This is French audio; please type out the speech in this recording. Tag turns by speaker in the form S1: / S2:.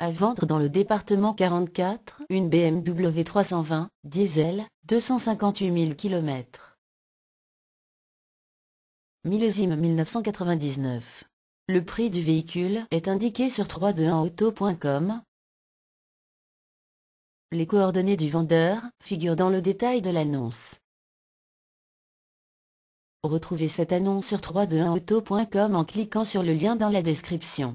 S1: À vendre dans le département 44, une BMW 320, diesel, 258 000 km. Millésime 1999. Le prix du véhicule est indiqué sur 321auto.com. Les coordonnées du vendeur figurent dans le détail de l'annonce. Retrouvez cette annonce sur 321auto.com en cliquant sur le lien dans la description.